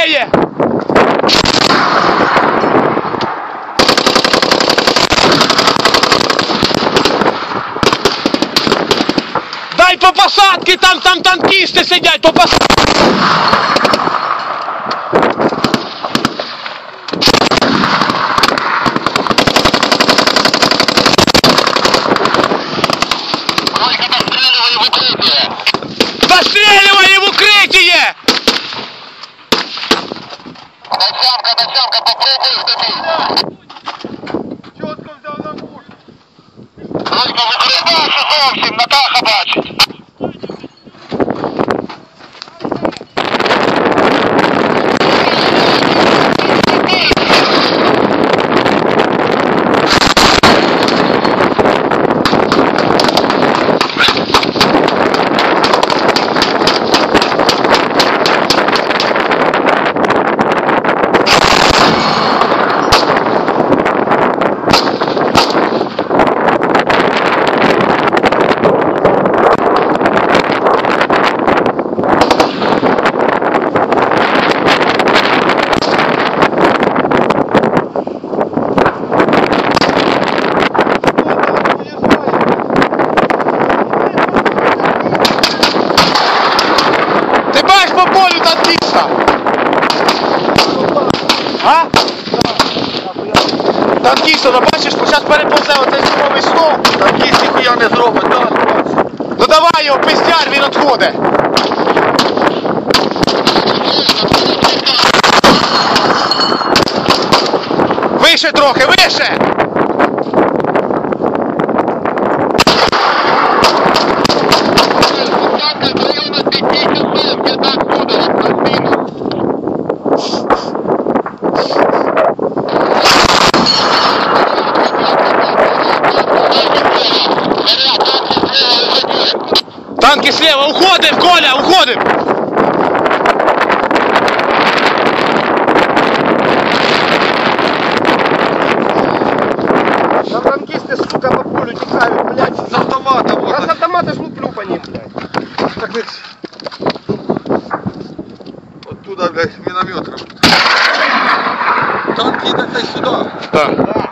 Быстрее! Дай по посадці, там, там танкісти сидять, по посадці. Только постреливай в укрытие. Достреливай Зовсім, Натаха бачить. Танкіста? А? Танкіста, ну бачиш, зараз переповзе оцей зимовий стовп. Танкіст ніхуя не зробить, так? Ну давай його, пиздяр, він відходить. Вище трохи, вище! Танки слева, уходим, Коля, уходим! Да танкисты, сука, по полю текают, блядь. С автомата, вот. Я с автомата шлуплю по ним, блядь. Так, блядь. Вот туда, блядь, миномет работает. Танки, так ты сюда. Да. да.